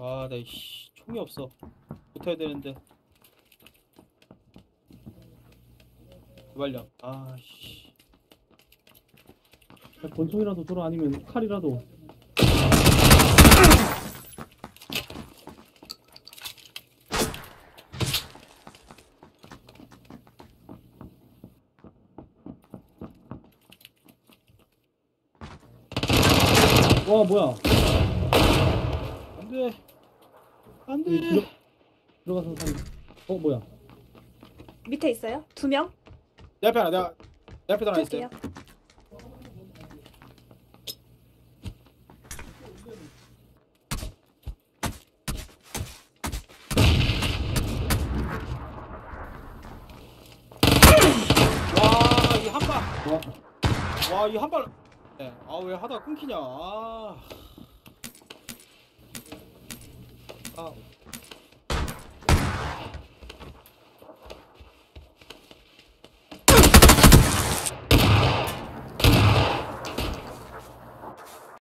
아, 나 씨, 총이 없어. 붙어야 되는데. 두발령. 아, 씨. 야, 권총이라도 들어 아니면 칼이라도. 와 뭐야? 안 돼. 안 돼. 들어 들어가서 살. 어 뭐야? 밑에 있어요? 두 명? 내 앞에 하나, 내가, 내 앞에 하나 있어. 뜰게요. 와, 이 한 발. 와 와, 이 한 발. 네. 아, 왜 하다가 끊기냐. 아. 아.